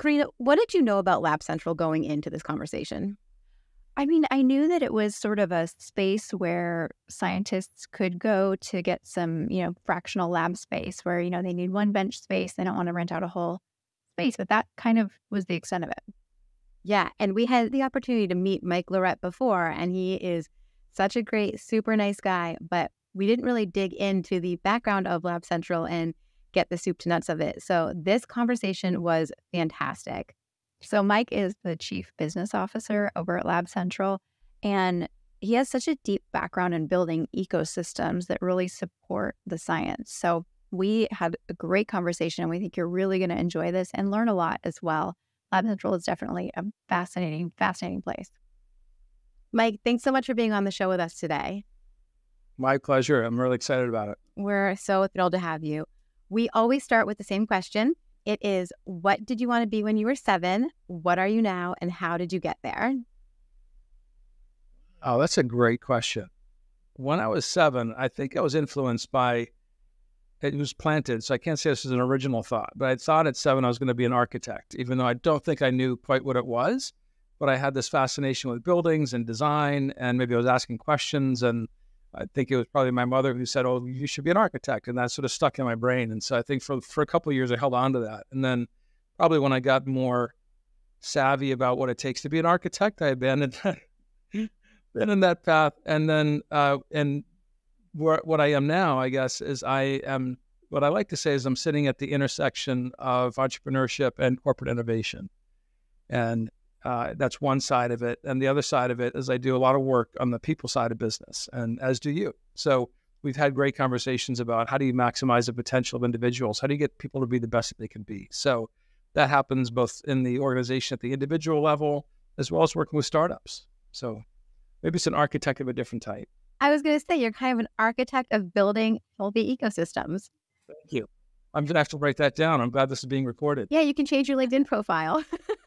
Karina, what did you know about Lab Central going into this conversation? I mean, I knew that it was sort of a space where scientists could go to get some, you know, fractional lab space where, you know, they need one bench space. They don't want to rent out a whole space, but that kind of was the extent of it. Yeah. And we had the opportunity to meet Mike LaRhette before, and he is such a great, super nice guy. But we didn't really dig into the background of Lab Central and get the soup to nuts of it. So this conversation was fantastic. So Mike is the chief business officer over at Lab Central, and he has such a deep background in building ecosystems that really support the science. So we had a great conversation, and we think you're really going to enjoy this and learn a lot as well. Lab Central is definitely a fascinating, fascinating place. Mike, thanks so much for being on the show with us today. My pleasure. I'm really excited about it. We're so thrilled to have you. We always start with the same question. It is what did you want to be when you were seven? What are you now? And how did you get there? Oh, that's a great question. When I was seven, I think I was influenced by it was planted. So I can't say this is an original thought, but I thought at seven I was going to be an architect, even though I don't think I knew quite what it was. But I had this fascination with buildings and design, and maybe I was asking questions. And I think it was probably my mother who said, "Oh, you should be an architect," and that sort of stuck in my brain. And so I think for for a couple of years I held on to that. And then probably when I got more savvy about what it takes to be an architect, I abandoned that, abandoned that path. And then uh, and where, what I am now, I guess, is I am what I like to say is I'm sitting at the intersection of entrepreneurship and corporate innovation. And uh, that's one side of it. And the other side of it is I do a lot of work on the people side of business, and as do you. So we've had great conversations about how do you maximize the potential of individuals? How do you get people to be the best that they can be? So that happens both in the organization at the individual level as well as working with startups. So maybe it's an architect of a different type. I was going to say you're kind of an architect of building healthy ecosystems. Thank you. I'm going to have to write that down. I'm glad this is being recorded. Yeah, you can change your LinkedIn profile.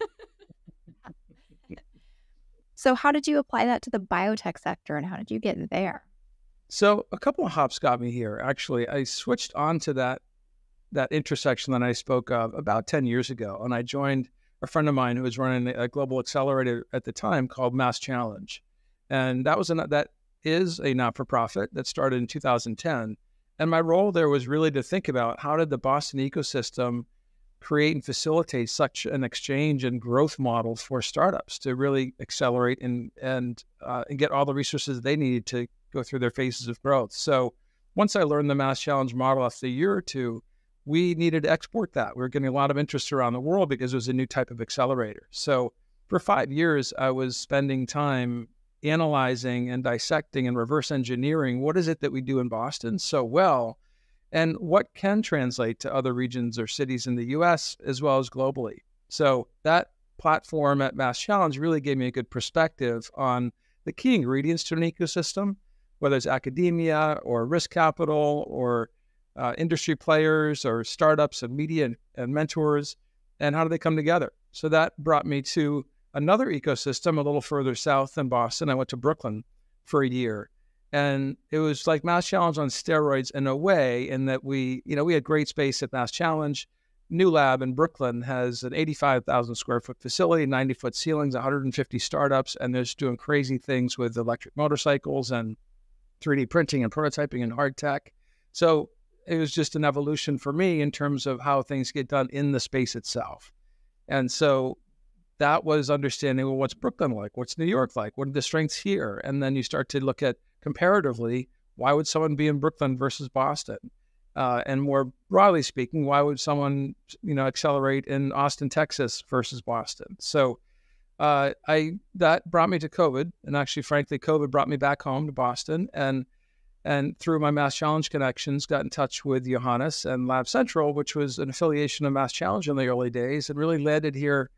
so, how did you apply that to the biotech sector and how did you get there? So, a couple of hops got me here. Actually, I switched on to that that intersection that I spoke of about 10 years ago, and I joined a friend of mine who was running a global accelerator at the time called Mass Challenge. And that was a, that is a not for profit that started in 2010. And my role there was really to think about how did the Boston ecosystem create and facilitate such an exchange and growth model for startups to really accelerate and and uh, and get all the resources they needed to go through their phases of growth. So once I learned the Mass Challenge model after a year or two, we needed to export that. We were getting a lot of interest around the world because it was a new type of accelerator. So for five years, I was spending time analyzing and dissecting and reverse engineering what is it that we do in Boston so well and what can translate to other regions or cities in the US as well as globally. So that platform at Mass Challenge really gave me a good perspective on the key ingredients to an ecosystem, whether it's academia or risk capital or uh, industry players or startups and media and, and mentors, and how do they come together. So that brought me to another ecosystem a little further south than Boston. I went to Brooklyn for a year. And it was like Mass Challenge on steroids in a way, in that we, you know, we had great space at Mass Challenge. New Lab in Brooklyn has an 85,000 square foot facility, 90 foot ceilings, 150 startups, and they're doing crazy things with electric motorcycles and 3D printing and prototyping and hard tech. So it was just an evolution for me in terms of how things get done in the space itself. And so that was understanding well, what's Brooklyn like? What's New York like? What are the strengths here? And then you start to look at comparatively, why would someone be in Brooklyn versus Boston? Uh, and more broadly speaking, why would someone, you know, accelerate in Austin, Texas versus Boston? So, uh, I that brought me to COVID, and actually, frankly, COVID brought me back home to Boston, and and through my Mass Challenge connections, got in touch with Johannes and Lab Central, which was an affiliation of Mass Challenge in the early days, and really landed here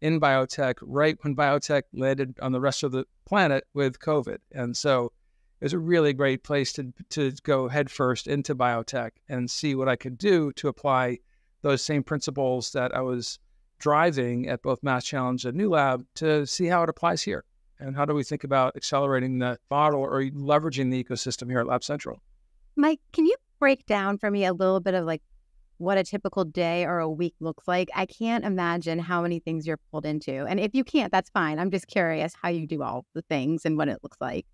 in biotech right when biotech landed on the rest of the planet with COVID. And so was a really great place to, to go headfirst into biotech and see what I could do to apply those same principles that I was driving at both Mass Challenge and New Lab to see how it applies here. And how do we think about accelerating the model or leveraging the ecosystem here at Lab Central? Mike, can you break down for me a little bit of like what a typical day or a week looks like, I can't imagine how many things you're pulled into. And if you can't, that's fine. I'm just curious how you do all the things and what it looks like.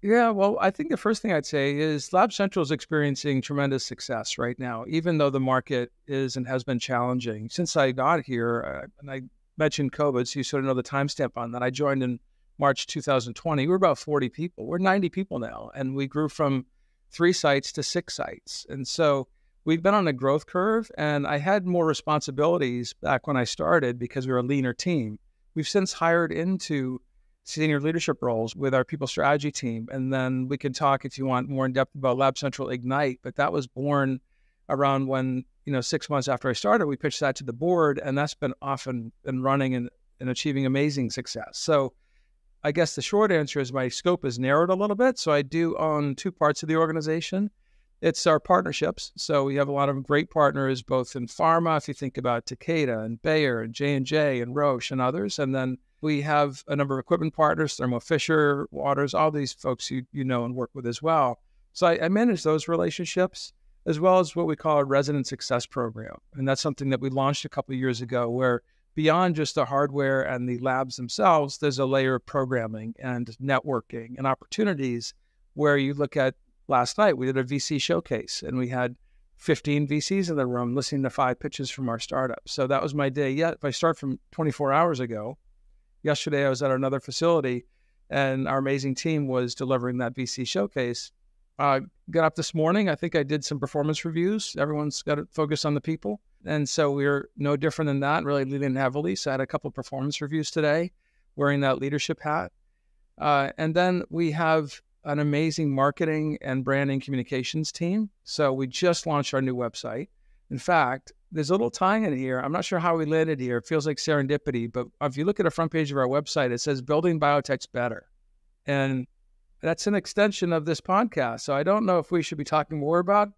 Yeah, well, I think the first thing I'd say is Lab Central is experiencing tremendous success right now, even though the market is and has been challenging. Since I got here, uh, and I mentioned COVID, so you sort of know the timestamp on that. I joined in March 2020. We were about 40 people. We're 90 people now, and we grew from three sites to six sites. And so we've been on a growth curve, and I had more responsibilities back when I started because we were a leaner team. We've since hired into senior leadership roles with our people strategy team. And then we can talk if you want more in depth about Lab Central Ignite. But that was born around when, you know, six months after I started, we pitched that to the board, and that's been and, and running and, and achieving amazing success. So I guess the short answer is my scope is narrowed a little bit. So I do own two parts of the organization. It's our partnerships. So we have a lot of great partners, both in pharma, if you think about Takeda and Bayer and J and J and Roche and others, and then we have a number of equipment partners, Thermo Fisher, Waters, all these folks you, you know and work with as well. So I, I manage those relationships as well as what we call a resident success program. And that's something that we launched a couple of years ago where beyond just the hardware and the labs themselves, there's a layer of programming and networking and opportunities where you look at last night, we did a VC showcase and we had 15 VCs in the room listening to five pitches from our startup. So that was my day. Yet, if I start from 24 hours ago, yesterday I was at another facility and our amazing team was delivering that VC showcase. Uh, got up this morning. I think I did some performance reviews. Everyone's got to focus on the people. And so we're no different than that, really leading heavily. So I had a couple performance reviews today, wearing that leadership hat. Uh, and then we have an amazing marketing and branding communications team. So we just launched our new website. In fact, there's a little tie in here. I'm not sure how we landed here. It feels like serendipity, but if you look at the front page of our website, it says building biotech's better. And that's an extension of this podcast. So I don't know if we should be talking more about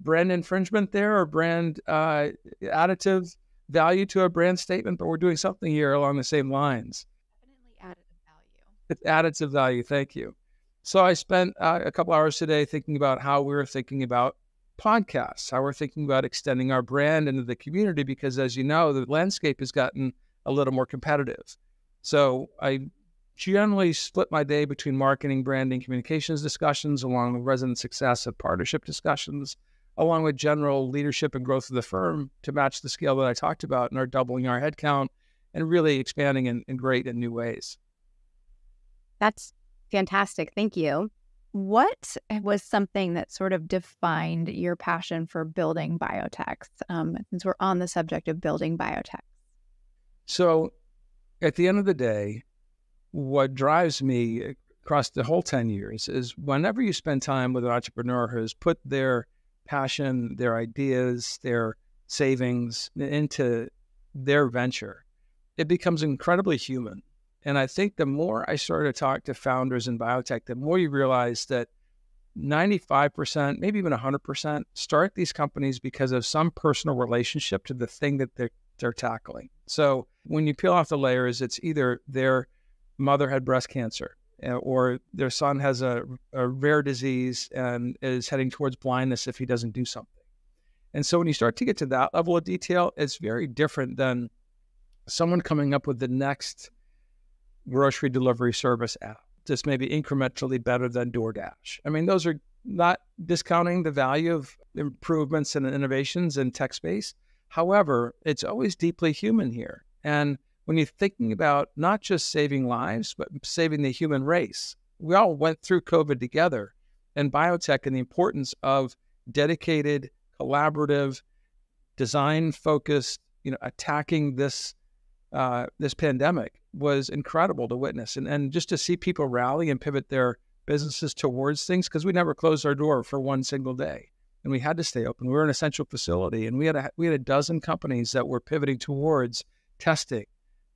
brand infringement there or brand uh, additive value to a brand statement, but we're doing something here along the same lines. Definitely additive value. It's additive value. Thank you. So I spent uh, a couple hours today thinking about how we we're thinking about podcasts, how we're thinking about extending our brand into the community, because as you know, the landscape has gotten a little more competitive. So I generally split my day between marketing, branding, communications discussions, along with resident success of partnership discussions, along with general leadership and growth of the firm to match the scale that I talked about and are doubling our headcount and really expanding in, in great and new ways. That's fantastic. Thank you. What was something that sort of defined your passion for building biotechs? Um, since we're on the subject of building biotechs. So, at the end of the day, what drives me across the whole 10 years is whenever you spend time with an entrepreneur who's put their passion, their ideas, their savings into their venture, it becomes incredibly human. And I think the more I started to talk to founders in biotech, the more you realize that 95%, maybe even 100%, start these companies because of some personal relationship to the thing that they're, they're tackling. So when you peel off the layers, it's either their mother had breast cancer eh, or their son has a, a rare disease and is heading towards blindness if he doesn't do something. And so when you start to get to that level of detail, it's very different than someone coming up with the next grocery delivery service app, just maybe incrementally better than DoorDash. I mean, those are not discounting the value of improvements and innovations in tech space. However, it's always deeply human here. And when you're thinking about not just saving lives, but saving the human race, we all went through COVID together and biotech and the importance of dedicated, collaborative, design focused, you know, attacking this uh, this pandemic was incredible to witness and, and just to see people rally and pivot their businesses towards things because we never closed our door for one single day and we had to stay open. We were an essential facility and we had a, we had a dozen companies that were pivoting towards testing,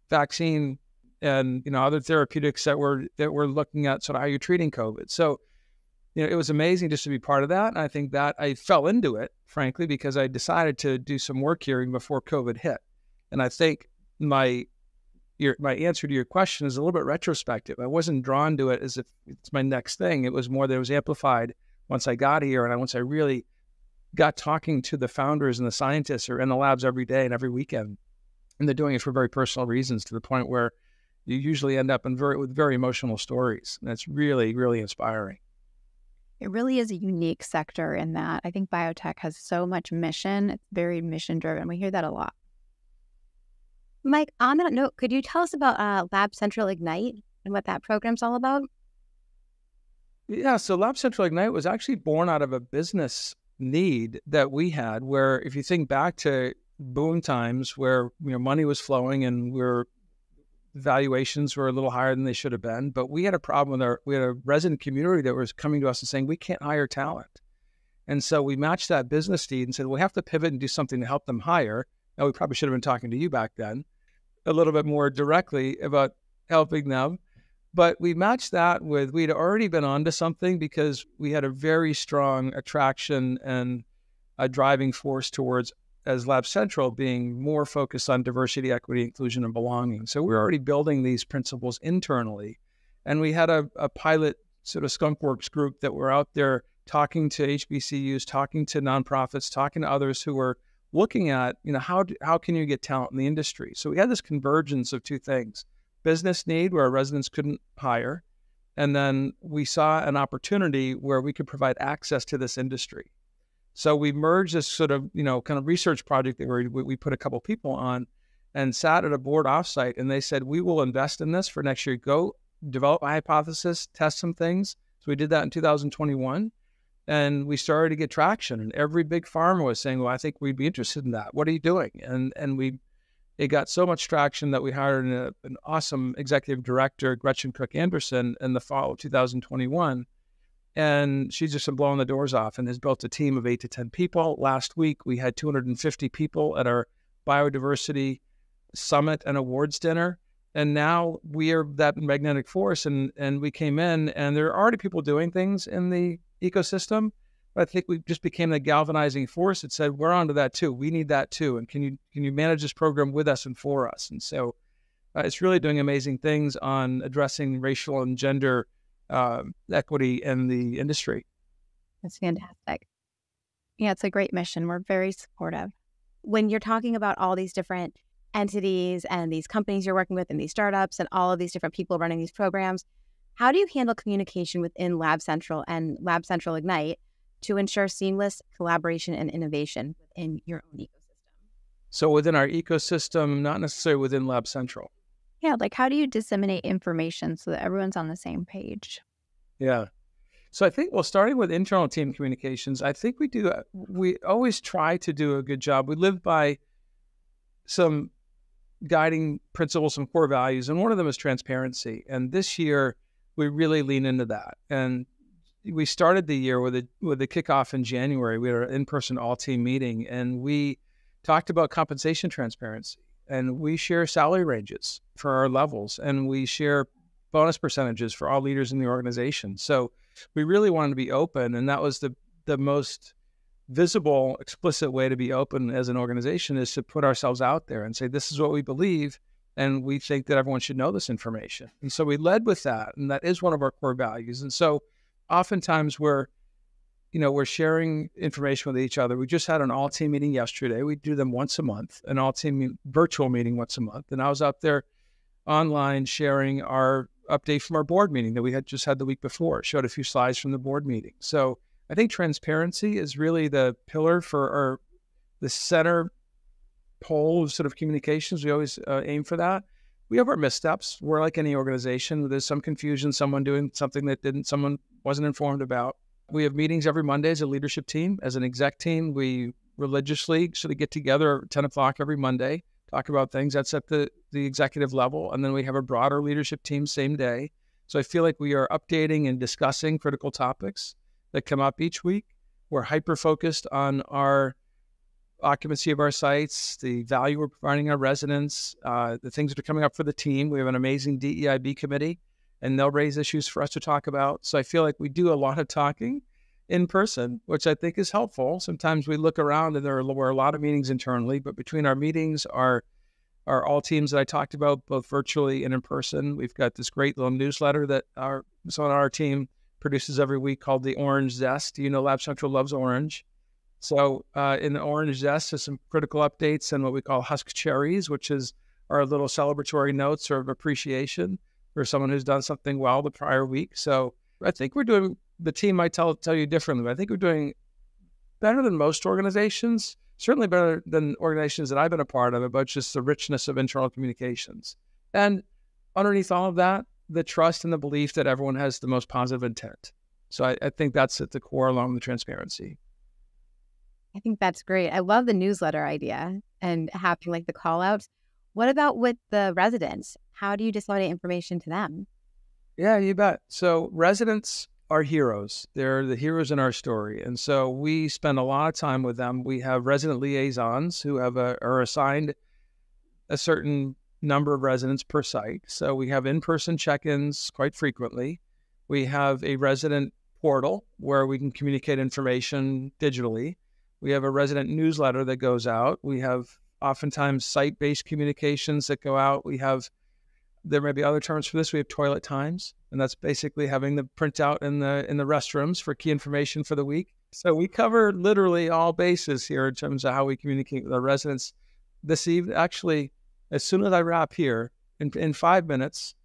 vaccine, and you know other therapeutics that were that were looking at sort of how you're treating COVID. So you know, it was amazing just to be part of that. And I think that I fell into it, frankly, because I decided to do some work here before COVID hit. And I think my your my answer to your question is a little bit retrospective. I wasn't drawn to it as if it's my next thing. It was more that it was amplified once I got here and once I really got talking to the founders and the scientists who are in the labs every day and every weekend. And they're doing it for very personal reasons to the point where you usually end up in very with very emotional stories. And it's really, really inspiring. It really is a unique sector in that I think biotech has so much mission. It's very mission driven. We hear that a lot. Mike, on that note, could you tell us about uh, Lab Central Ignite and what that program's all about? Yeah, so Lab Central Ignite was actually born out of a business need that we had where if you think back to boom times where you know money was flowing and we are valuations were a little higher than they should have been. But we had a problem with our we had a resident community that was coming to us and saying we can't hire talent. And so we matched that business need and said we have to pivot and do something to help them hire. Now we probably should have been talking to you back then a little bit more directly about helping them. But we matched that with we'd already been onto something because we had a very strong attraction and a driving force towards as Lab Central being more focused on diversity, equity, inclusion, and belonging. So we're already building these principles internally. And we had a, a pilot sort of skunkworks group that were out there talking to HBCUs, talking to nonprofits, talking to others who were looking at, you know, how, do, how can you get talent in the industry? So we had this convergence of two things business need where residents couldn't hire. And then we saw an opportunity where we could provide access to this industry. So we merged this sort of, you know, kind of research project that we, we put a couple people on and sat at a board offsite and they said, we will invest in this for next year. Go develop a hypothesis, test some things. So we did that in 2021 and we started to get traction and every big pharma was saying, well, I think we'd be interested in that. What are you doing? And, and we, it got so much traction that we hired an, an awesome executive director, Gretchen Cook Anderson, in the fall of 2021 and she's just been blowing the doors off and has built a team of eight to 10 people. Last week, we had 250 people at our biodiversity summit and awards dinner. And now we are that magnetic force. And, and we came in, and there are already people doing things in the ecosystem. But I think we just became the galvanizing force that said, we're onto that too. We need that too. And can you, can you manage this program with us and for us? And so uh, it's really doing amazing things on addressing racial and gender uh, equity in the industry. That's fantastic. Yeah, it's a great mission. We're very supportive. When you're talking about all these different entities and these companies you're working with and these startups and all of these different people running these programs, how do you handle communication within Lab Central and Lab Central Ignite to ensure seamless collaboration and innovation within your own ecosystem? So, within our ecosystem, not necessarily within Lab Central. Yeah, like how do you disseminate information so that everyone's on the same page? Yeah. So I think, well, starting with internal team communications, I think we do, uh, we always try to do a good job. We live by some guiding principles, some core values, and one of them is transparency. And this year, we really lean into that. And we started the year with a with a kickoff in January. We had an in-person all-team meeting, and we talked about compensation transparency and we share salary ranges for our levels and we share bonus percentages for all leaders in the organization. So we really wanted to be open and that was the the most visible explicit way to be open as an organization is to put ourselves out there and say this is what we believe and we think that everyone should know this information. And so we led with that and that is one of our core values. And so oftentimes we're you know, we're sharing information with each other. We just had an all team meeting yesterday. We do them once a month, an all team virtual meeting once a month. And I was out there online sharing our update from our board meeting that we had just had the week before, showed a few slides from the board meeting. So I think transparency is really the pillar for our, the center pole of sort of communications. We always uh, aim for that. We have our missteps. We're like any organization. There's some confusion, someone doing something that didn't, someone wasn't informed about we have meetings every Monday as a leadership team. As an exec team, we religiously sort of get together at 10 o'clock every Monday, talk about things. That's at the, the executive level. And then we have a broader leadership team same day. So I feel like we are updating and discussing critical topics that come up each week. We're hyper focused on our occupancy of our sites, the value we're providing our residents, uh, the things that are coming up for the team. We have an amazing DEIB committee and they'll raise issues for us to talk about. So I feel like we do a lot of talking in person, which I think is helpful. Sometimes we look around and there are, a lot of meetings internally, but between our meetings, our our all teams that I talked about, both virtually and in person, we've got this great little newsletter that our someone on our team produces every week called the Orange Zest. You know, Lab Central loves orange. So uh, in the Orange Zest, is some critical updates and what we call Husk Cherries, which is our little celebratory notes of appreciation for someone who's done something well the prior week. So I think we're doing. The team might tell tell you differently. But I think we're doing better than most organizations. Certainly better than organizations that I've been a part of about just the richness of internal communications. And underneath all of that, the trust and the belief that everyone has the most positive intent. So I, I think that's at the core along with transparency. I think that's great. I love the newsletter idea and having like the call outs. What about with the residents? How do you disseminate information to them? Yeah, you bet. So residents are heroes. They're the heroes in our story. And so we spend a lot of time with them. We have resident liaisons who have a, are assigned a certain number of residents per site. So we have in-person check-ins quite frequently. We have a resident portal where we can communicate information digitally. We have a resident newsletter that goes out. We have oftentimes site-based communications that go out. We have there may be other terms for this. We have toilet times, and that's basically having the printout in the in the restrooms for key information for the week. So we cover literally all bases here in terms of how we communicate with our residents. This evening, actually, as soon as I wrap here, in, in five minutes,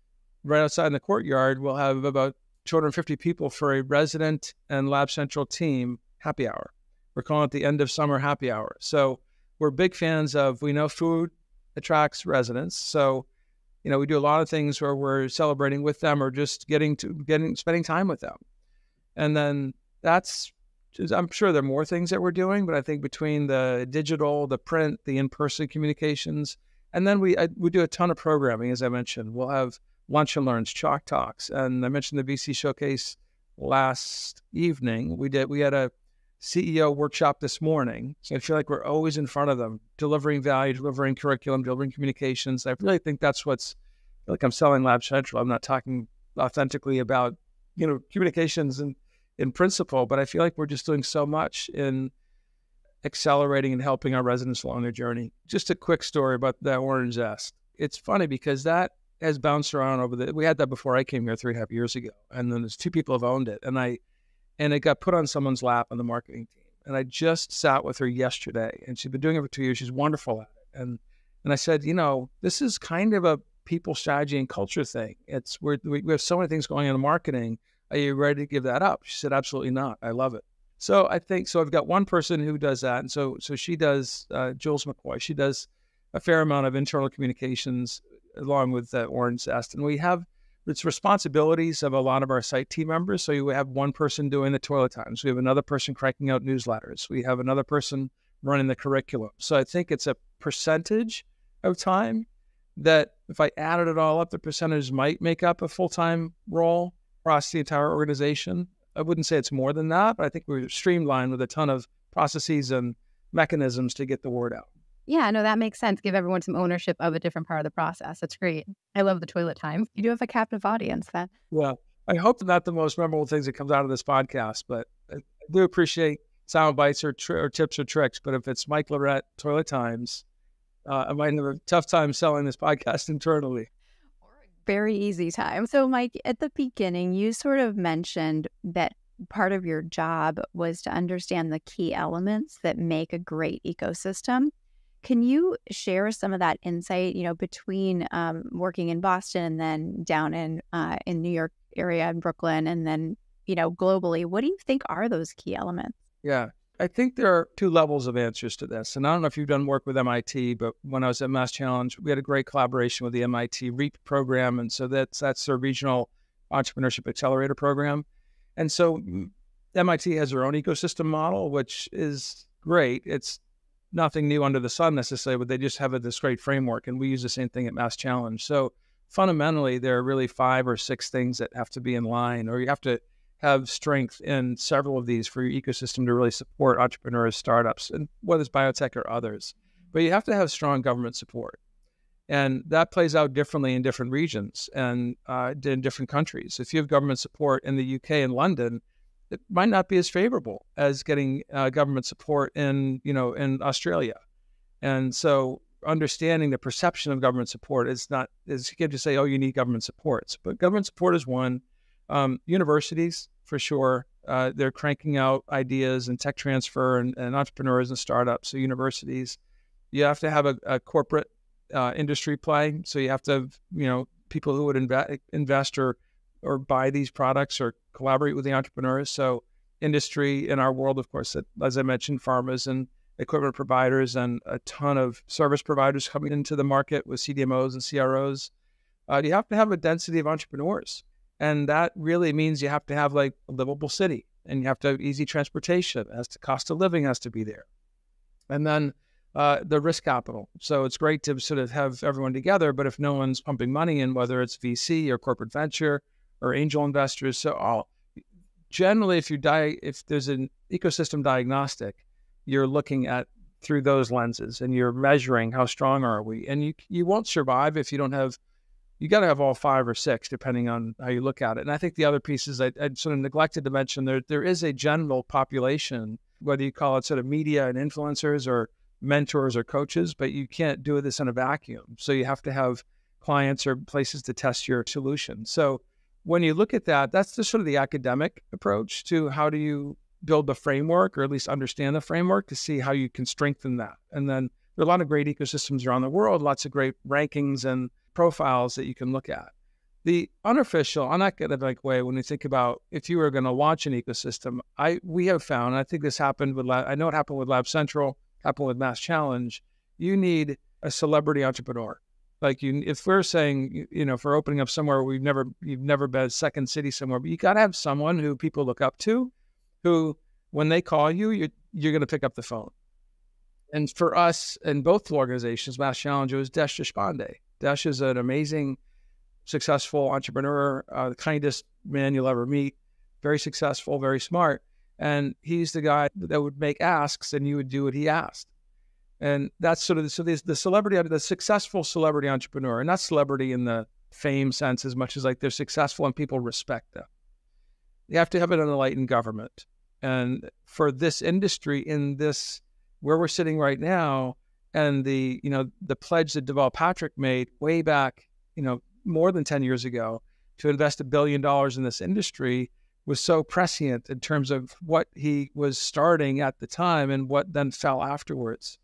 right outside in the courtyard, we'll have about 250 people for a resident and Lab Central team happy hour. We're calling it the end of summer happy hour. So we're big fans of, we know food attracts residents. So, you know, we do a lot of things where we're celebrating with them or just getting to getting, spending time with them. And then that's, I'm sure there are more things that we're doing, but I think between the digital, the print, the in-person communications, and then we, I, we do a ton of programming, as I mentioned. We'll have lunch and learns, chalk talks. And I mentioned the VC showcase last evening. We did, we had a, CEO workshop this morning. So I feel like we're always in front of them, delivering value, delivering curriculum, delivering communications. I really think that's what's like I'm selling Lab Central. I'm not talking authentically about, you know, communications and in principle, but I feel like we're just doing so much in accelerating and helping our residents along their journey. Just a quick story about that orange zest. It's funny because that has bounced around over the we had that before I came here three and a half years ago. And then there's two people have owned it. And I and it got put on someone's lap on the marketing team. And I just sat with her yesterday, and she's been doing it for two years. She's wonderful at it. And and I said, you know, this is kind of a people strategy and culture thing. It's we're, we have so many things going on in marketing. Are you ready to give that up? She said, absolutely not. I love it. So I think so. I've got one person who does that, and so so she does. Uh, Jules McCoy. She does a fair amount of internal communications along with uh, Orange Zest, and we have it's responsibilities of a lot of our site team members. So you have one person doing the toilet times. We have another person cranking out newsletters. We have another person running the curriculum. So I think it's a percentage of time that if I added it all up, the percentage might make up a full time role across the entire organization. I wouldn't say it's more than that, but I think we're streamlined with a ton of processes and mechanisms to get the word out. Yeah, no, that makes sense. Give everyone some ownership of a different part of the process. That's great. I love the toilet time. You do have a captive audience then. Well, I hope not the most memorable things that comes out of this podcast, but I do appreciate sound bites or, tri- or tips or tricks. But if it's Mike LaRhette, toilet times, uh, I might have a tough time selling this podcast internally. Very easy time. So, Mike, at the beginning, you sort of mentioned that part of your job was to understand the key elements that make a great ecosystem. Can you share some of that insight, you know, between um, working in Boston and then down in uh, in New York area in Brooklyn, and then you know globally? What do you think are those key elements? Yeah, I think there are two levels of answers to this. And I don't know if you've done work with MIT, but when I was at Mass Challenge, we had a great collaboration with the MIT REAP program, and so that's that's their regional entrepreneurship accelerator program. And so MIT has their own ecosystem model, which is great. It's nothing new under the sun necessarily, but they just have a, great framework. And we use the same thing at Mass Challenge. So fundamentally, there are really five or six things that have to be in line, or you have to have strength in several of these for your ecosystem to really support entrepreneurs, startups, and whether it's biotech or others. But you have to have strong government support. And that plays out differently in different regions and uh, in different countries. If you have government support in the UK and London, it might not be as favorable as getting uh, government support in you know in Australia, and so understanding the perception of government support is not is you can't just say oh you need government supports, but government support is one. Um, universities for sure Uh, they're cranking out ideas and tech transfer and, and, entrepreneurs and startups, so universities. You have to have a, a corporate uh, industry play. So you have to have, you know, people who would inve- invest or, or buy these products or collaborate with the entrepreneurs. So industry in our world, of course, as I mentioned, pharmas and equipment providers and a ton of service providers coming into the market with CDMOs and CROs. Uh, you have to have a density of entrepreneurs. And that really means you have to have like a livable city and you have to have easy transportation as to cost of living has to be there. And then uh, the risk capital. So it's great to sort of have everyone together, but if no one's pumping money in, whether it's VC or corporate venture or angel investors, so all generally, if you die, if there's an ecosystem diagnostic, you're looking at through those lenses and you're measuring how strong are we, and you you won't survive if you don't have you got to have all five or six, depending on how you look at it. And I think the other piece is I, I sort of neglected to mention there there is a general population, whether you call it sort of media and influencers or mentors or coaches, but you can't do this in a vacuum. So you have to have clients or places to test your solution. So when you look at that, that's just sort of the academic approach to how do you build the framework or at least understand the framework to see how you can strengthen that. And then there are a lot of great ecosystems around the world, lots of great rankings and profiles that you can look at. The unofficial, unacademic way, when you think about if you were going to launch an ecosystem, I we have found, I think this happened with, I know it happened with Lab Central, happened with Mass Challenge. You need a celebrity entrepreneur. Like you, if we're saying, you know, for opening up somewhere we've never, you've never been a second city somewhere, but you got to have someone who people look up to, who when they call you, you're you're going to pick up the phone. And for us in both organizations, Mass Challenge, was Desh Deshpande. Desh is an amazing, successful entrepreneur, uh, the kindest man you'll ever meet, very successful, very smart. And he's the guy that would make asks and you would do what he asked. And that's sort of the, so the, the celebrity, the successful celebrity entrepreneur, and not celebrity in the fame sense as much as like they're successful and people respect them. You have to have an enlightened government. And for this industry in this, where we're sitting right now, and the you know the pledge that Deval Patrick made way back you know more than 10 years ago to invest a billion dollars in this industry was so prescient in terms of what he was starting at the time and what then fell afterwards.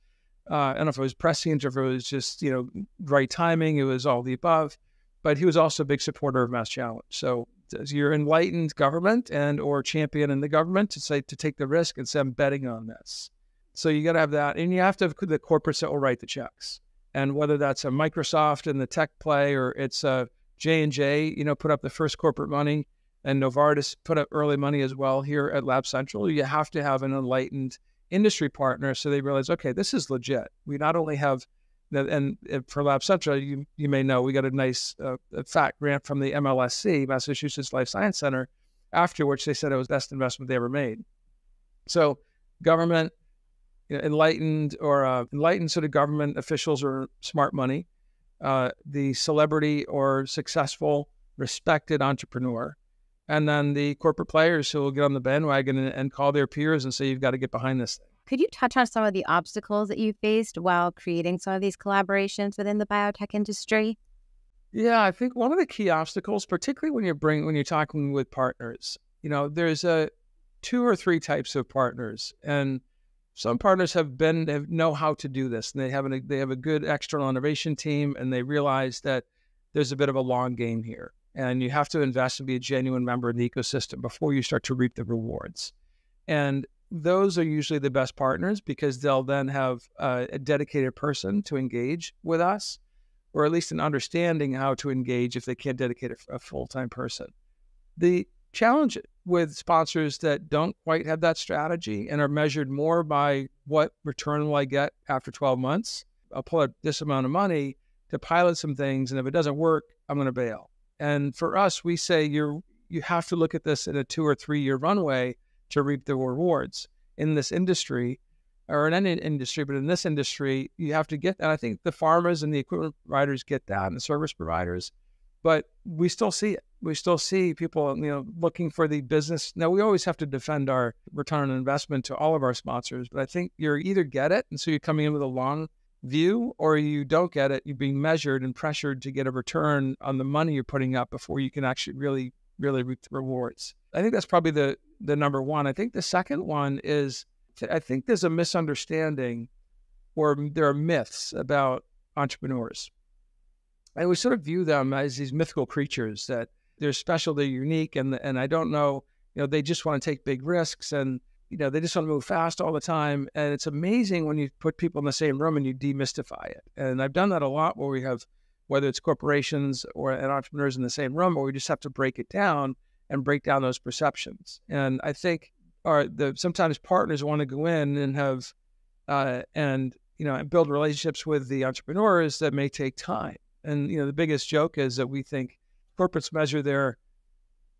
Uh, I don't know if it was prescient or if it was just you know right timing. It was all the above, but he was also a big supporter of Mass Challenge. So does your enlightened government and or champion in the government to say to take the risk and say I'm betting on this. So you got to have that, and you have to have the corporates that will write the checks. And whether that's a Microsoft in the tech play or it's a J and J, you know, put up the first corporate money, and Novartis put up early money as well here at Lab Central. You have to have an enlightened industry partner so they realize, okay, this is legit. We not only have and for Lab Central, you you may know we got a nice uh, fat grant from the MLSC, Massachusetts Life Science Center, after which they said it was the best investment they ever made. So government, enlightened or uh, enlightened sort of government officials or smart money, uh, the celebrity or successful, respected entrepreneur, and then the corporate players who will get on the bandwagon and, and call their peers and say, you've got to get behind this thing. Could you touch on some of the obstacles that you faced while creating some of these collaborations within the biotech industry? Yeah, I think one of the key obstacles, particularly when you're bring when you're talking with partners, you know, there's a two or three types of partners, and some partners have been have know how to do this, and they have a they have a good external innovation team, and they realize that there's a bit of a long game here, and you have to invest and be a genuine member of the ecosystem before you start to reap the rewards. And those are usually the best partners because they'll then have a, dedicated person to engage with us, or at least an understanding how to engage if they can't dedicate a, a full time person. The challenge with sponsors that don't quite have that strategy and are measured more by what return will I get after 12 months. I'll pull out this amount of money to pilot some things, and if it doesn't work, I'm going to bail. And for us, we say you're you have to look at this in a two or three year runway to reap the rewards in this industry or in any industry, but in this industry, you have to get that. I think the pharmas and the equipment providers get that and the service providers, but we still see it we still see people, you know, looking for the business. Now we always have to defend our return on investment to all of our sponsors, but I think you either get it, and so you're coming in with a long view, or you don't get it. You're being measured and pressured to get a return on the money you're putting up before you can actually really, really reap the rewards. I think that's probably the the number one. I think the second one is I think there's a misunderstanding or there are myths about entrepreneurs. And we sort of view them as these mythical creatures that they're special, they're unique, and and I don't know, you know, they just want to take big risks and you know they just want to move fast all the time. And it's amazing when you put people in the same room and you demystify it. And I've done that a lot where we have whether it's corporations or and entrepreneurs in the same room, or we just have to break it down and break down those perceptions. And I think our the sometimes partners want to go in and have uh, and you know and build relationships with the entrepreneurs that may take time. And you know the biggest joke is that we think corporates measure their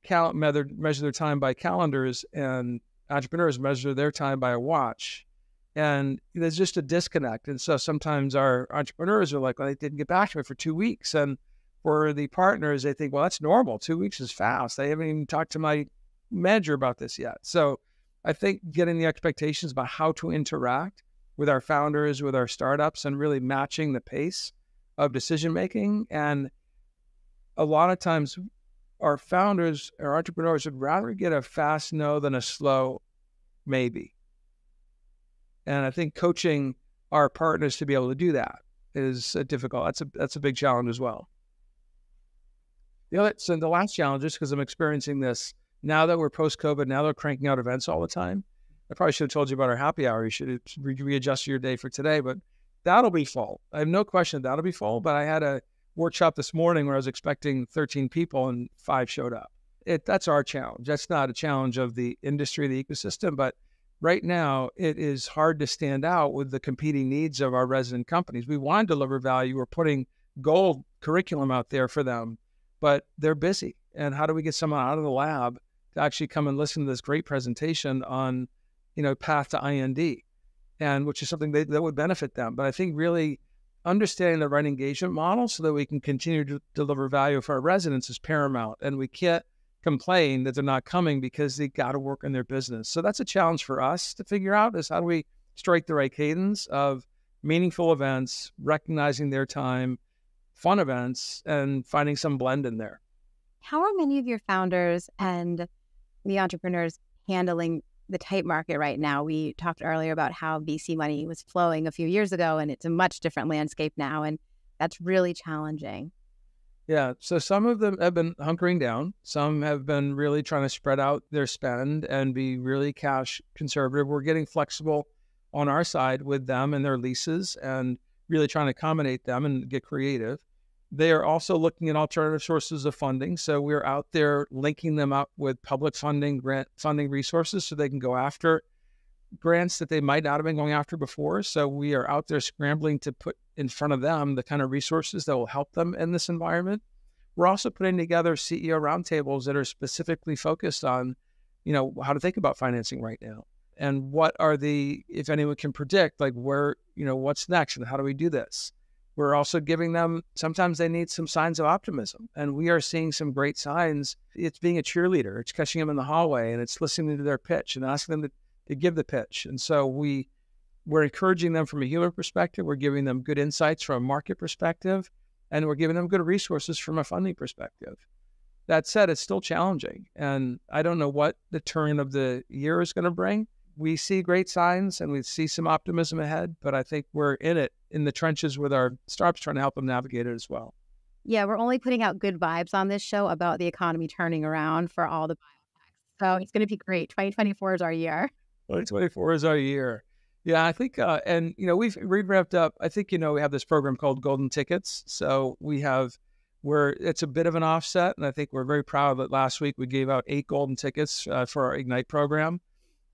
cal- measure, measure their time by calendars and entrepreneurs measure their time by a watch and there's just a disconnect. And so sometimes our entrepreneurs are like, well, they didn't get back to me for two weeks. And for the partners, they think, well, that's normal. Two weeks is fast. They haven't even talked to my manager about this yet. So I think getting the expectations about how to interact with our founders, with our startups, and really matching the pace of decision making. And a lot of times, our founders or entrepreneurs would rather get a fast no than a slow maybe. And I think coaching our partners to be able to do that is difficult. That's a that's a big challenge as well. The other, so the last challenge, just because I'm experiencing this now that we're post COVID, now they're cranking out events all the time. I probably should have told you about our happy hour. You should re- readjust your day for today, but that'll be full. I have no question that'll be full. But I had a workshop this morning where I was expecting 13 people and five showed up. It, that's our challenge. That's not a challenge of the industry, the ecosystem, but right now it is hard to stand out with the competing needs of our resident companies. We want to deliver value. We're putting gold curriculum out there for them, but they're busy. And how do we get someone out of the lab to actually come and listen to this great presentation on, you know, path to IND, and which is something that, that would benefit them. But I think really understanding the right engagement model so that we can continue to deliver value for our residents is paramount. And we can't complain that they're not coming because they got to work in their business. So that's a challenge for us to figure out is how do we strike the right cadence of meaningful events, recognizing their time, fun events, and finding some blend in there. How are many of your founders and the entrepreneurs handling the tight market right now? We talked earlier about how VC money was flowing a few years ago, and it's a much different landscape now, and that's really challenging. Yeah. So some of them have been hunkering down. Some have been really trying to spread out their spend and be really cash conservative. We're getting flexible on our side with them and their leases and really trying to accommodate them and get creative. They are also looking at alternative sources of funding. So we're out there linking them up with public funding, grant funding resources so they can go after grants that they might not have been going after before. So we are out there scrambling to put in front of them the kind of resources that will help them in this environment. We're also putting together CEO roundtables that are specifically focused on, you know, how to think about financing right now and what are the, if anyone can predict, like where, you know, what's next and how do we do this? We're also giving them, sometimes they need some signs of optimism. And we are seeing some great signs. It's being a cheerleader, it's catching them in the hallway and it's listening to their pitch and asking them to to give the pitch. And so we we're encouraging them from a healer perspective. We're giving them good insights from a market perspective, and we're giving them good resources from a funding perspective. That said, it's still challenging, and I don't know what the turn of the year is going to bring. We see great signs and we see some optimism ahead, but I think we're in it in the trenches with our startups trying to help them navigate it as well. Yeah, we're only putting out good vibes on this show about the economy turning around for all the biotechs. So it's going to be great. 2024 is our year. 2024 is our year. Yeah, I think, uh, and you know, we've we've wrapped up. I think you know we have this program called Golden Tickets. So we have where it's a bit of an offset, and I think we're very proud that last week we gave out eight golden tickets uh, for our Ignite program.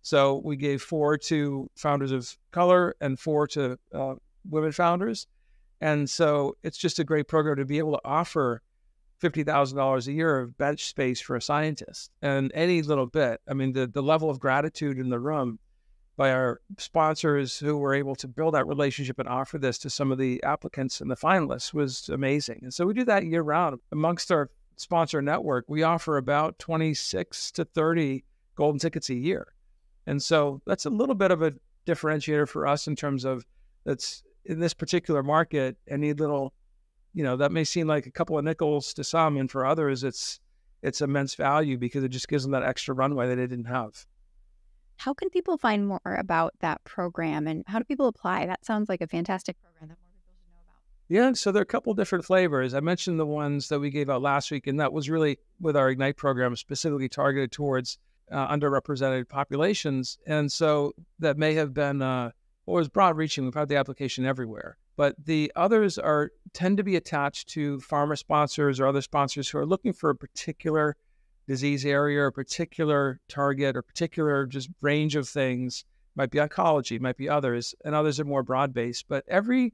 So we gave four to founders of color and four to uh, women founders, and so it's just a great program to be able to offer $50,000 a year of bench space for a scientist. And any little bit, I mean, the, the level of gratitude in the room by our sponsors who were able to build that relationship and offer this to some of the applicants and the finalists was amazing. And so we do that year round. Amongst our sponsor network, we offer about 26 to 30 golden tickets a year. And so that's a little bit of a differentiator for us in terms of that's in this particular market, any little you know, that may seem like a couple of nickels to some, and for others, it's it's immense value because it just gives them that extra runway that they didn't have. How can people find more about that program and how do people apply? That sounds like a fantastic program that more people should know about. Yeah, so there are a couple different flavors. I mentioned the ones that we gave out last week, and that was really with our Ignite program, specifically targeted towards uh, underrepresented populations. And so that may have been uh, what was broad reaching. We've had the application everywhere. But the others are tend to be attached to pharma sponsors or other sponsors who are looking for a particular disease area, or particular target, or particular just range of things. Might be oncology, might be others, and others are more broad based. But every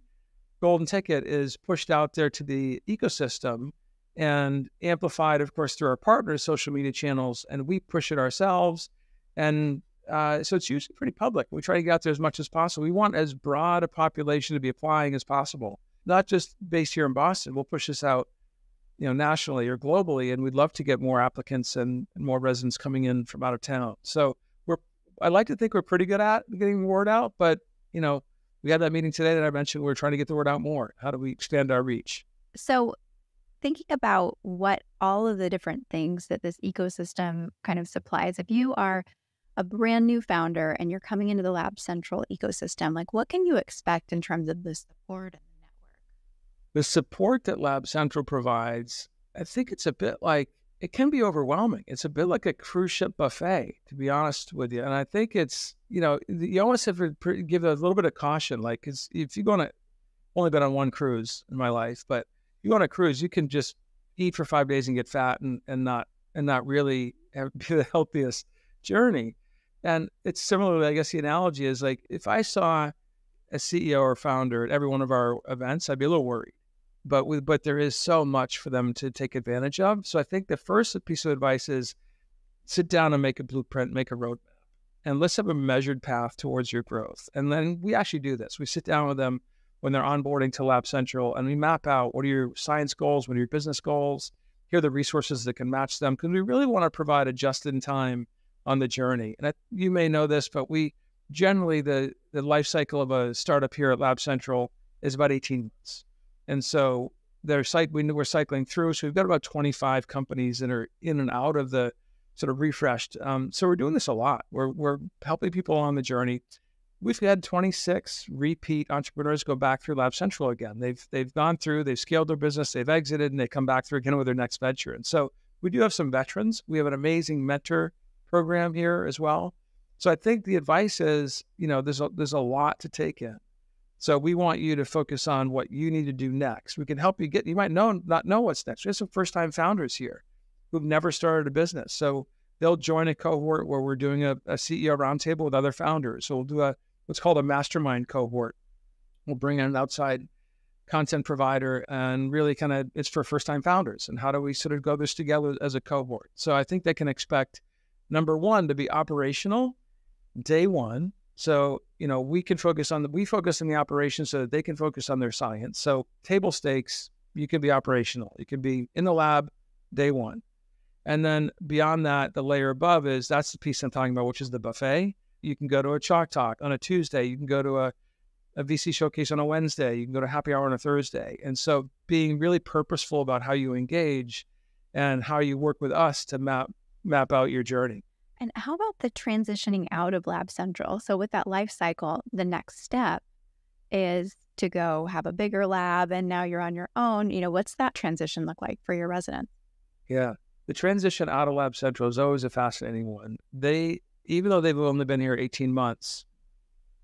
golden ticket is pushed out there to the ecosystem and amplified, of course, through our partners' social media channels, and we push it ourselves. And uh, so it's usually pretty public. We try to get out there as much as possible. We want as broad a population to be applying as possible, not just based here in Boston. We'll push this out you know, nationally or globally, and we'd love to get more applicants and, and more residents coming in from out of town. So we're, I like to think we're pretty good at getting the word out, but you know, we had that meeting today that I mentioned. We're trying to get the word out more. How do we expand our reach? So, thinking about what all of the different things that this ecosystem kind of supplies, if you are a brand new founder and you're coming into the Lab Central ecosystem, like what can you expect in terms of the support and the network? The support that Lab Central provides, I think it's a bit like it can be overwhelming. It's a bit like a cruise ship buffet, to be honest with you. And I think it's, you know, you almost have to give a little bit of caution. Like, if you go on a, only been on one cruise in my life, but you go on a cruise, you can just eat for five days and get fat and, and not, and not really be the healthiest journey. And it's similarly, I guess the analogy is like, if I saw a CEO or founder at every one of our events, I'd be a little worried but with, but there is so much for them to take advantage of. So I think the first piece of advice is sit down and make a blueprint, make a roadmap, and let's have a measured path towards your growth. And then we actually do this. We sit down with them when they're onboarding to Lab Central, and we map out what are your science goals, what are your business goals, here are the resources that can match them, because we really want to provide a just-in-time on the journey. And I, you may know this, but we generally the the life cycle of a startup here at Lab Central is about 18 months. And so they're we we're cycling through. So we've got about 25 companies that are in and out of the sort of refreshed. Um, so we're doing this a lot. We're, we're helping people on the journey. We've had 26 repeat entrepreneurs go back through Lab Central again. They've they've gone through, they've scaled their business, they've exited, and they come back through again with their next venture. And so we do have some veterans. We have an amazing mentor program here as well. So I think the advice is, you know, there's a, there's a lot to take in. So we want you to focus on what you need to do next. We can help you get, you might know, not know what's next. We have some first time founders here who've never started a business. So they'll join a cohort where we're doing a, a CEO roundtable with other founders. So we'll do a, what's called a mastermind cohort. We'll bring in an outside content provider and really kind of it's for first time founders. And how do we sort of go this together as a cohort? So I think they can expect number one to be operational day one so, you know, we can focus on the, we focus on the operation so that they can focus on their science. So, table stakes, you can be operational. You can be in the lab day one. And then beyond that, the layer above is that's the piece I'm talking about, which is the buffet. You can go to a chalk talk on a Tuesday. You can go to a, a VC showcase on a Wednesday. You can go to happy hour on a Thursday. And so being really purposeful about how you engage and how you work with us to map map out your journey. And how about the transitioning out of Lab Central? So, with that life cycle, the next step is to go have a bigger lab and now you're on your own. You know, what's that transition look like for your residents? Yeah. The transition out of Lab Central is always a fascinating one. They, even though they've only been here 18 months,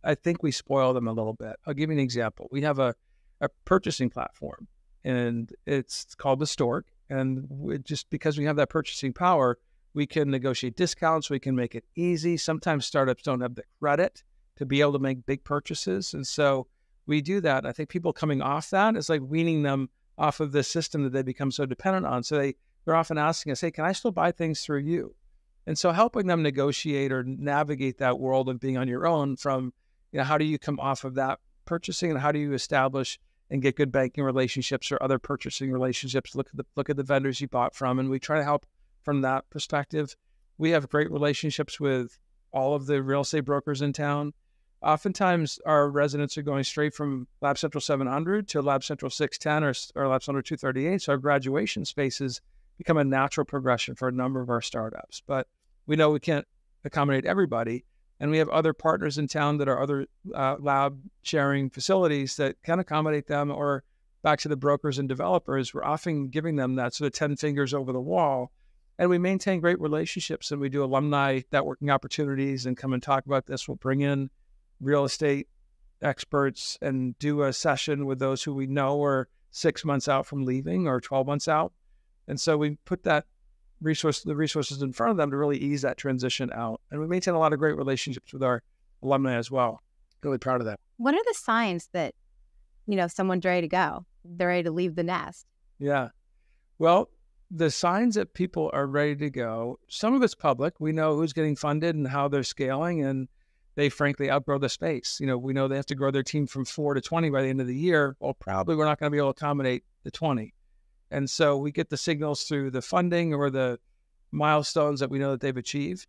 I think we spoil them a little bit. I'll give you an example. We have a, a purchasing platform and it's called the Stork. And just because we have that purchasing power, we can negotiate discounts. We can make it easy. Sometimes startups don't have the credit to be able to make big purchases. And so we do that. I think people coming off that is like weaning them off of the system that they become so dependent on. So they, they're often asking us, hey, can I still buy things through you? And so helping them negotiate or navigate that world of being on your own from, you know, how do you come off of that purchasing and how do you establish and get good banking relationships or other purchasing relationships? Look at the look at the vendors you bought from. And we try to help from that perspective. We have great relationships with all of the real estate brokers in town. Oftentimes, our residents are going straight from Lab Central 700 to Lab Central 610 or, or Lab Central 238. So, our graduation spaces become a natural progression for a number of our startups. But we know we can't accommodate everybody. And we have other partners in town that are other uh, lab sharing facilities that can accommodate them, or back to the brokers and developers, we're often giving them that sort of 10 fingers over the wall. And we maintain great relationships and we do alumni networking opportunities and come and talk about this. We'll bring in real estate experts and do a session with those who we know are six months out from leaving or 12 months out. And so we put that resource, the resources in front of them to really ease that transition out. And we maintain a lot of great relationships with our alumni as well. Really proud of that. What are the signs that, you know, someone's ready to go? They're ready to leave the nest. Yeah. Well, the signs that people are ready to go, some of it's public. We know who's getting funded and how they're scaling, and they frankly outgrow the space. You know, we know they have to grow their team from four to 20 by the end of the year. Well, probably we're not going to be able to accommodate the 20. And so we get the signals through the funding or the milestones that we know that they've achieved.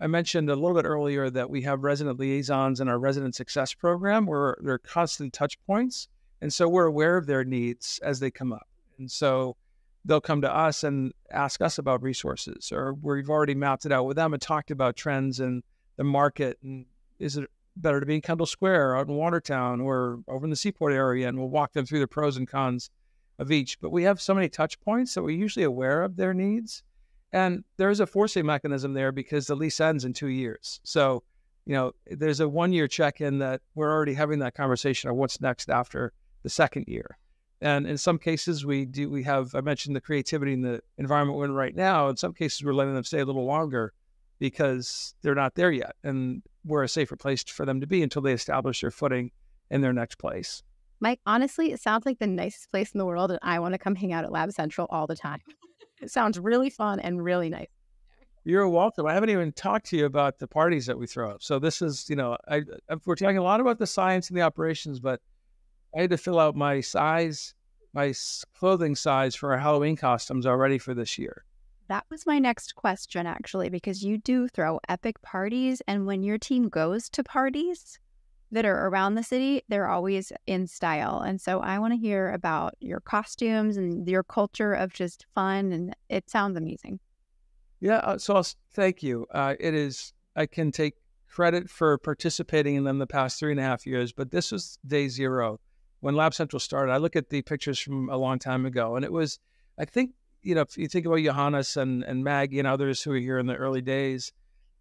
I mentioned a little bit earlier that we have resident liaisons in our resident success program where there are constant touch points. And so we're aware of their needs as they come up. And so they'll come to us and ask us about resources, or we've already mapped it out with them and talked about trends in the market. And is it better to be in Kendall Square out in Watertown or over in the Seaport area? And we'll walk them through the pros and cons of each. But we have so many touch points that we're usually aware of their needs. And there's a forcing mechanism there because the lease ends in two years. So, you know, there's a one year check in that we're already having that conversation of what's next after the second year. And in some cases, we do, we have, I mentioned the creativity in the environment we're in right now. In some cases, we're letting them stay a little longer because they're not there yet. And we're a safer place for them to be until they establish their footing in their next place. Mike, honestly, it sounds like the nicest place in the world, and I want to come hang out at Lab Central all the time. it sounds really fun and really nice. You're welcome. I haven't even talked to you about the parties that we throw up. So this is, you know, I, uh, we're talking a lot about the science and the operations, but I had to fill out my size, my clothing size for our Halloween costumes already for this year. That was my next question, actually, because you do throw epic parties. And when your team goes to parties, that are around the city, they're always in style. And so I want to hear about your costumes and your culture of just fun. And it sounds amazing. Yeah. Uh, so I'll, thank you. Uh, it is, I can take credit for participating in them the past three and a half years, but this was day zero. When Lab Central started, I look at the pictures from a long time ago, and it was, I think, you know, if you think about Johannes and, and Maggie and others who were here in the early days,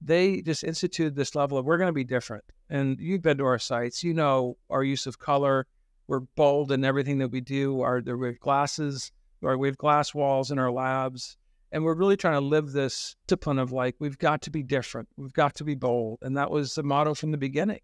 they just instituted this level of we're going to be different. And you've been to our sites, you know our use of color. We're bold in everything that we do. Our we have glasses, or we have glass walls in our labs, and we're really trying to live this discipline of like we've got to be different, we've got to be bold, and that was the motto from the beginning.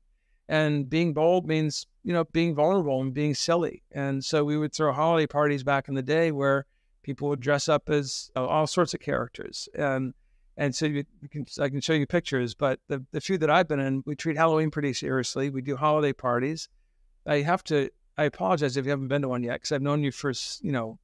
And being bold means you know being vulnerable and being silly. And so we would throw holiday parties back in the day where people would dress up as uh, all sorts of characters and and so you, you, can, I can show you pictures, but the, the few that I've been in, we treat Halloween pretty seriously. We do holiday parties. I have to, I apologize if you haven't been to one yet, because I've known you for, you know,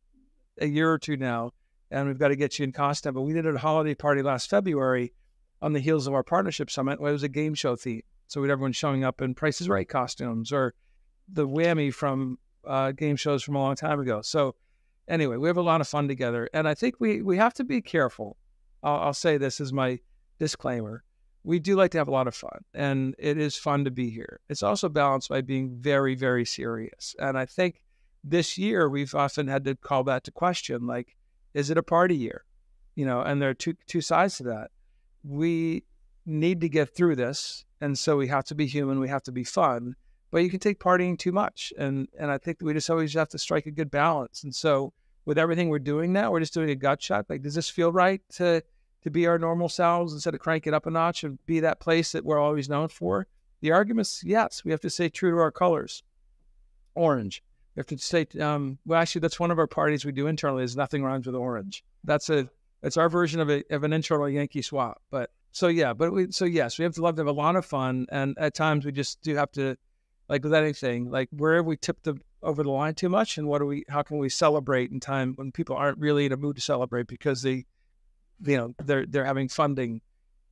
a year or two now, and we've got to get you in costume. But we did a holiday party last February on the heels of our partnership summit. Where it was a game show theme. So we had everyone showing up in Price is Right costumes or the whammy from uh, game shows from a long time ago. So anyway, we have a lot of fun together. And I think we, we have to be careful I'll, I'll say this as my disclaimer. We do like to have a lot of fun, and it is fun to be here. It's also balanced by being very, very serious. And I think this year we've often had to call that to question like, is it a party year? You know, and there are two two sides to that. We need to get through this, and so we have to be human. We have to be fun, but you can take partying too much, and and I think we just always have to strike a good balance. And so with everything we're doing now, we're just doing a gut shot. Like, does this feel right to to be our normal selves instead of crank it up a notch and be that place that we're always known for? The argument's yes, we have to stay true to our colors. Orange. We have to stay. Um, well, actually, that's one of our parties we do internally. Is nothing rhymes with orange. That's a it's our version of a of an internal Yankee swap. But so yeah, but we so yes, we have to love to have a lot of fun, and at times we just do have to, like with anything, like wherever we tip the over the line too much, and what do we? How can we celebrate in time when people aren't really in a mood to celebrate because they you know they're they're having funding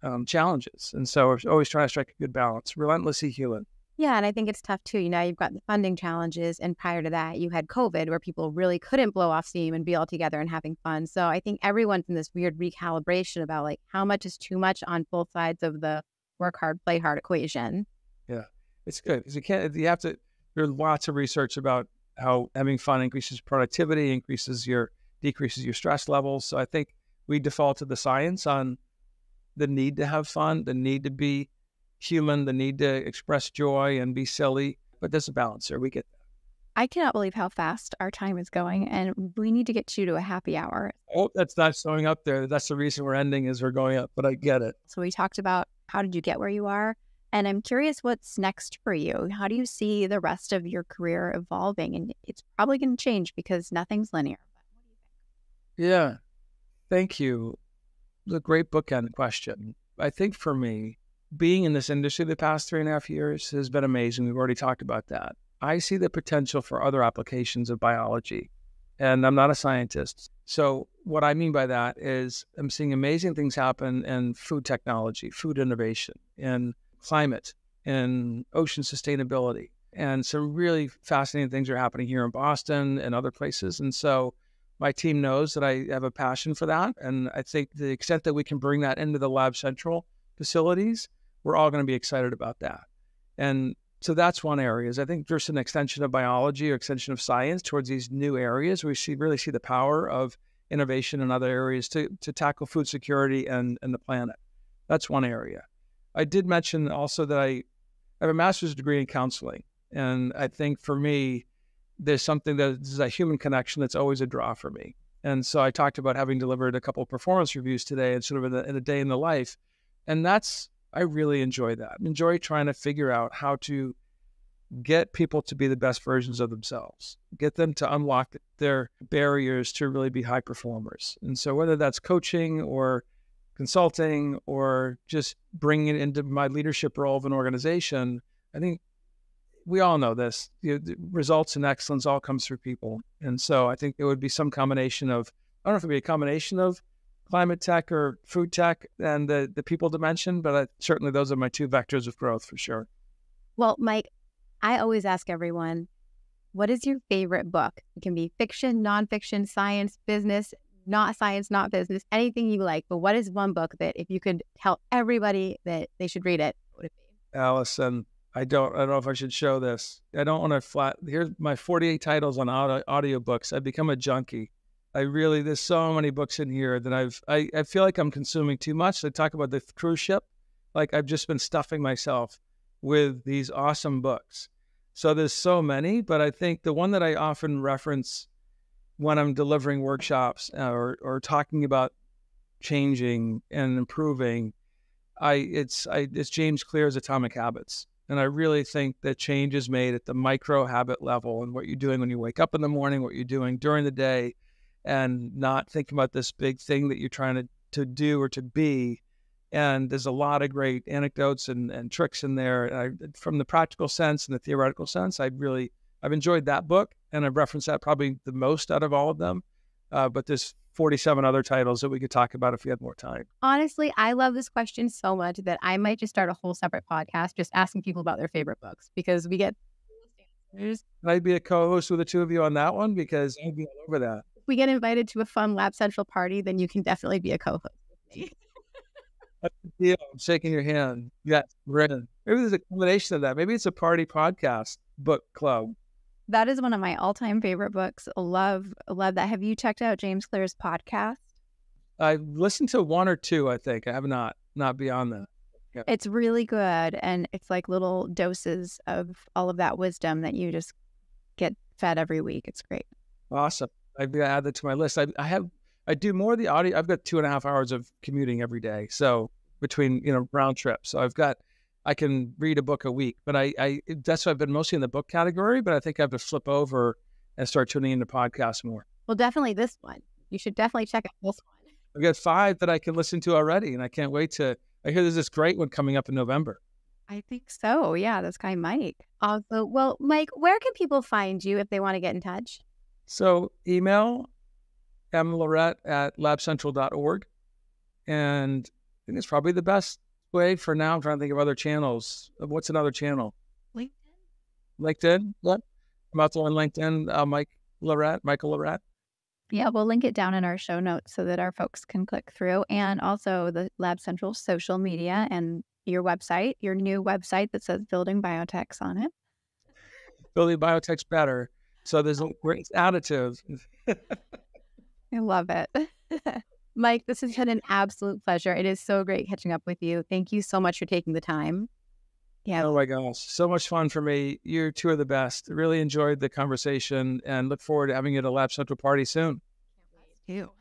um, challenges, and so we're always trying to strike a good balance. Relentlessly human. Yeah, and I think it's tough too. You know, you've got the funding challenges, and prior to that, you had COVID, where people really couldn't blow off steam and be all together and having fun. So I think everyone's in this weird recalibration about like how much is too much on both sides of the work hard, play hard equation. Yeah, it's good because you can't. You have to. There's lots of research about how having fun increases productivity, increases your decreases your stress levels. So I think we default to the science on the need to have fun, the need to be human, the need to express joy and be silly. But there's a balance there. We get that. I cannot believe how fast our time is going, and we need to get you to a happy hour. Oh, that's not showing up there. That's the reason we're ending is we're going up, but I get it. So we talked about how did you get where you are, and I'm curious what's next for you. How do you see the rest of your career evolving? And it's probably going to change because nothing's linear. Yeah, thank you. It's a great bookend question. I think for me, being in this industry the past three and a half years has been amazing. We've already talked about that. I see the potential for other applications of biology, and I'm not a scientist. So, what I mean by that is I'm seeing amazing things happen in food technology, food innovation, in climate, and ocean sustainability. And some really fascinating things are happening here in Boston and other places. And so, my team knows that I have a passion for that. And I think the extent that we can bring that into the Lab Central facilities, we're all going to be excited about that. And so that's one area. Is I think there's an extension of biology or extension of science towards these new areas. We see really see the power of innovation in other areas to, to tackle food security and, and the planet. That's one area. I did mention also that I have a master's degree in counseling. And I think for me, there's something that is a human connection that's always a draw for me. And so I talked about having delivered a couple performance reviews today and sort of in a, in a day in the life. And that's, I really enjoy that. I enjoy trying to figure out how to get people to be the best versions of themselves, get them to unlock their barriers to really be high performers. And so whether that's coaching or consulting or just bringing it into my leadership role of an organization, I think we all know this. You know, results and excellence all comes through people, and so I think it would be some combination of I don't know if it'd be a combination of climate tech or food tech and the the people dimension, but I, certainly those are my two vectors of growth for sure. Well, Mike, I always ask everyone, what is your favorite book? It can be fiction, nonfiction, science, business, not science, not business, anything you like. But what is one book that if you could tell everybody that they should read it, what would it be? Allison, I don't I don't know if I should show this. I don't want to flat here's my 48 titles on audio audiobooks. I've become a junkie. I really there's so many books in here that I've I, I feel like I'm consuming too much. I talk about the cruise ship. Like I've just been stuffing myself with these awesome books. So there's so many, but I think the one that I often reference when I'm delivering workshops uh, or or talking about changing and improving, I it's I it's James Clear's Atomic Habits. And I really think that change is made at the micro habit level and what you're doing when you wake up in the morning, what you're doing during the day, and not thinking about this big thing that you're trying to, to do or to be. And there's a lot of great anecdotes and, and tricks in there. I, from the practical sense and the theoretical sense, I really I've enjoyed that book, and I've referenced that probably the most out of all of them. Uh, but there's 47 other titles that we could talk about if we had more time. Honestly, I love this question so much that I might just start a whole separate podcast just asking people about their favorite books because we get answers. I'd be a co-host with the two of you on that one because I'd be all over that. If we get invited to a fun Lab Central party, then you can definitely be a co-host with me. deal. I'm shaking your hand. Yes, Brennan. Maybe there's a combination of that. Maybe it's a party podcast book club. That is one of my all-time favorite books. Love, love that. Have you checked out James Clear's podcast? I've listened to one or two. I think I have not, not beyond that. Yep. It's really good, and it's like little doses of all of that wisdom that you just get fed every week. It's great. Awesome. I've got to add that to my list. I, I have, I do more of the audio. I've got two and a half hours of commuting every day, so between you know round trips. So I've got I can read a book a week, but I, I that's why I've been mostly in the book category. But I think I have to flip over and start tuning into podcasts more. Well, definitely this one. You should definitely check out this one. I've got five that I can listen to already, and I can't wait to. I hear there's this great one coming up in November. I think so. Yeah, this guy Mike. Also, well, Mike, where can people find you if they want to get in touch? So email mlarhette at labcentral.org. And I think it's probably the best way for now. I'm trying to think of other channels. What's another channel? LinkedIn. LinkedIn. What? I'm also on LinkedIn. Uh, Mike LaRhette, Michael LaRhette. Yeah, we'll link it down in our show notes so that our folks can click through, and also the Lab Central social media and your website, your new website that says Building Biotechs on it. Building Biotech's better. So there's a great additive. I love it. Mike, this has been an absolute pleasure. It is so great catching up with you. Thank you so much for taking the time. Yeah. Oh my gosh. So much fun for me. You two are the best. Really enjoyed the conversation and look forward to having you at a Lab Central party soon. Can't wait.